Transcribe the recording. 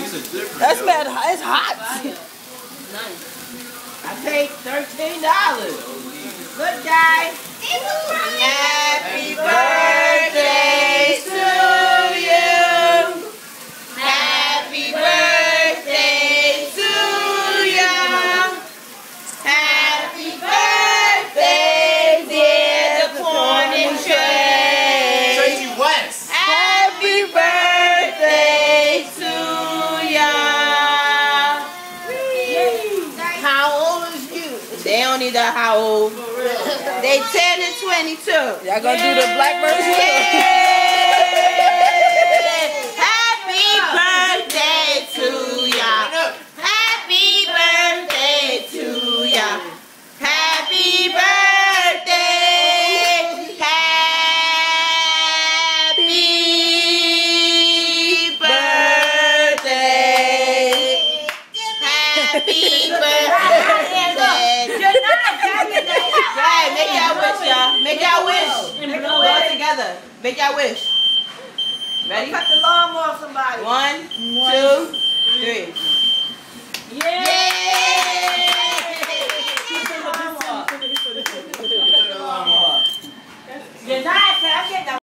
That's bad. It's hot. I paid $13. They don't need that how old. They 10 and 22. Y'all gonna do the black version? Happy birthday to ya. Happy birthday to ya. Happy birthday. Happy birthday. Happy birthday. Right, make y'all wish, y'all. Make y'all wish. All together. Make y'all wish. Ready? Cut the lawnmower off somebody. One, two, three. Yeah. Yay!